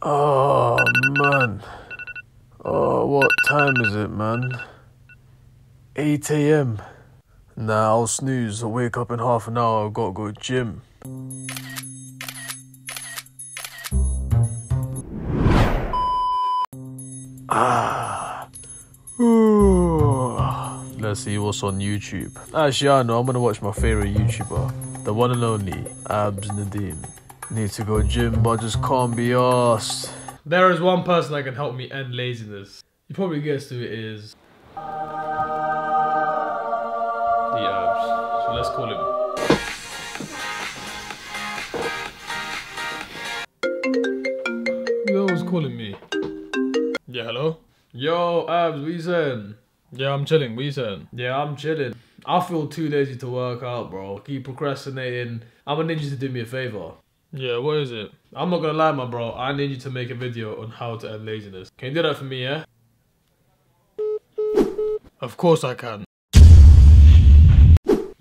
Oh man. Oh, what time is it, man? 8 a.m. Nah, I'll snooze. I'll wake up in half an hour. I've got to go to gym. Ah. Ooh. Let's see what's on YouTube. Actually, I know. I'm gonna watch my favorite YouTuber, the one and only Abz Nadeem. Need to go gym, but just can't be asked. There is one person that can help me end laziness. You probably guessed who it is. The Abz. So let's call him. Who was calling me? Yeah, hello? Yo, Abz, what you saying? Yeah, I'm chilling. What you saying? Yeah, I'm chilling. I feel too lazy to work out, bro. Keep procrastinating. I'm gonna need you to do me a favor. Yeah, what is it? I'm not gonna lie, my bro. I need you to make a video on how to end laziness. Can you do that for me, yeah? Of course I can.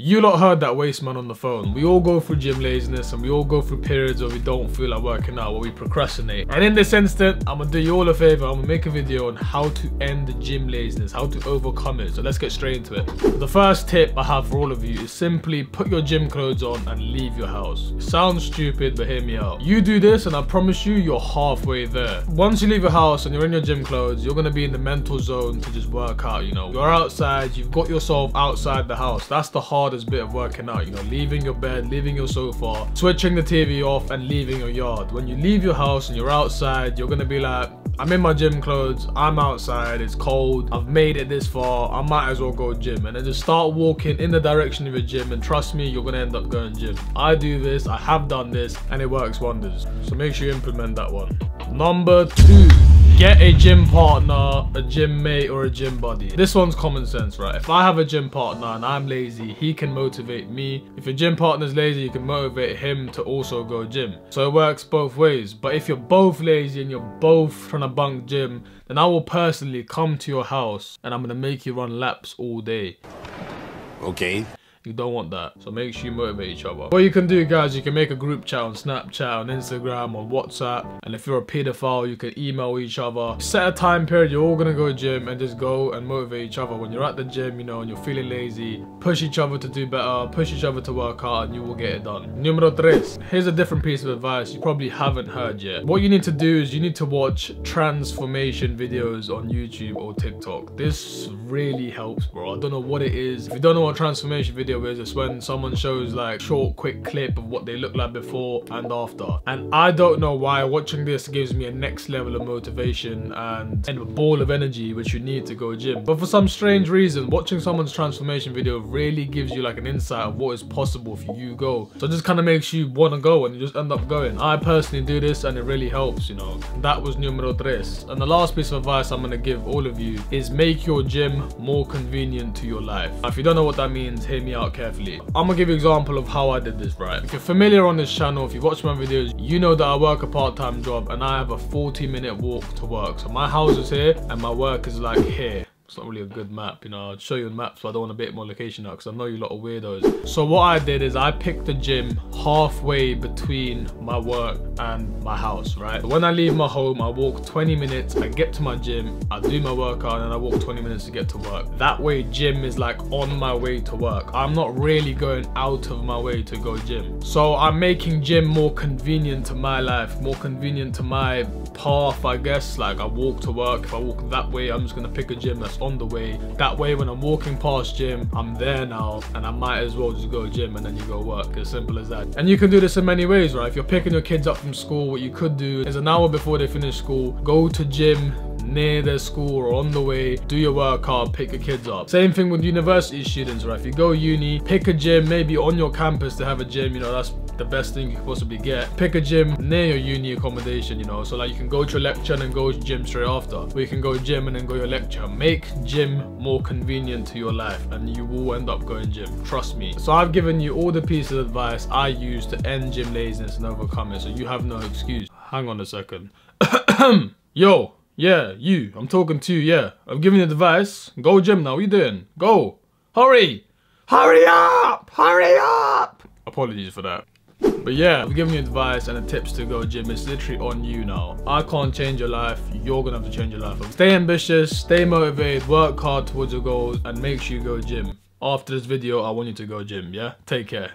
You lot heard that waste man on the phone. We all go through gym laziness and we all go through periods where we don't feel like working out, where we procrastinate. And in this instant, I'm gonna do you all a favor. I'm gonna make a video on how to end the gym laziness, how to overcome it. So let's get straight into it. The first tip I have for all of you is simply put your gym clothes on and leave your house. Sounds stupid, but hear me out. You do this and I promise you, you're halfway there. Once you leave your house and you're in your gym clothes, you're gonna be in the mental zone to just work out, you know. You're outside, you've got yourself outside the house. That's the hardest bit of working out, you know, leaving your bed, leaving your sofa, switching the TV off and leaving your yard. When you leave your house and you're outside, you're gonna be like, I'm in my gym clothes, I'm outside, it's cold, I've made it this far, I might as well go gym. And then just start walking in the direction of your gym and trust me, you're gonna end up going gym. I do this, I have done this, and it works wonders. So make sure you implement that one. Number two. Get a gym partner, a gym mate, or a gym buddy. This one's common sense, right? If I have a gym partner and I'm lazy, he can motivate me. If your gym partner's lazy, you can motivate him to also go gym. So it works both ways. But if you're both lazy and you're both trying to bunk gym, then I will personally come to your house and I'm gonna make you run laps all day. Okay. You don't want that. So make sure you motivate each other. What you can do, guys, you can make a group chat on Snapchat, on Instagram, on WhatsApp. And if you're a pedophile, you can email each other. Set a time period, you're all gonna go to gym and just go and motivate each other. When you're at the gym, you know, and you're feeling lazy, push each other to do better, push each other to work hard, and you will get it done. Numero tres. Here's a different piece of advice you probably haven't heard yet. What you need to do is you need to watch transformation videos on YouTube or TikTok. This really helps, bro. I don't know what it is. If you don't know what transformation video is, it's when someone shows like short, quick clip of what they look like before and after. And I don't know why watching this gives me a next level of motivation and, and a ball of energy which you need to go gym. But for some strange reason, watching someone's transformation video really gives you like an insight of what is possible if you go. So it just kind of makes you want to go and you just end up going. I personally do this and it really helps, you know. That was numero tres. And the last piece of advice I'm going to give all of you is make your gym more convenient to your life. Now, if you don't know what that means, hear me out carefully. I'm gonna give you an example of how I did this, right? If you're familiar on this channel, if you watch my videos, you know that I work a part-time job and I have a 40 minute walk to work. So my house is here and my work is like here. It's not really a good map, you know. I'll show you the map, so I don't want to bit more location out because I know you a lot of weirdos. So what I did is I picked a gym halfway between my work and my house, right? When I leave my home, I walk 20 minutes, I get to my gym, I do my workout, and I walk 20 minutes to get to work. That way, gym is like on my way to work. I'm not really going out of my way to go gym. So I'm making gym more convenient to my life, more convenient to my path, I guess. Like I walk to work, if I walk that way, I'm just gonna pick a gym that's on the way. That way, when I'm walking past gym, I'm there now, and I might as well just go to gym and then you go work. As simple as that. And you can do this in many ways, right? If you're picking your kids up from school, what you could do is an hour before they finish school, go to gym near their school or on the way, do your workout, pick your kids up. Same thing with university students, right? If you go uni, pick a gym, maybe on your campus to have a gym, you know, that's the best thing you could possibly get. Pick a gym near your uni accommodation, you know, so like you can go to your lecture and then go to gym straight after. Or you can go gym and then go to your lecture. Make gym more convenient to your life and you will end up going gym. Trust me. So I've given you all the pieces of advice I use to end gym laziness and overcome it. So you have no excuse. Hang on a second. Yo, yeah, you. I'm talking to you, yeah. I've given you advice. Go gym now. What you doing? Go. Hurry. Hurry up! Hurry up! Apologies for that. But yeah, I've given you advice and the tips to go gym. It's literally on you now. I can't change your life. You're gonna have to change your life. Stay ambitious, stay motivated, work hard towards your goals, and make sure you go gym. After this video, I want you to go gym, yeah? Take care.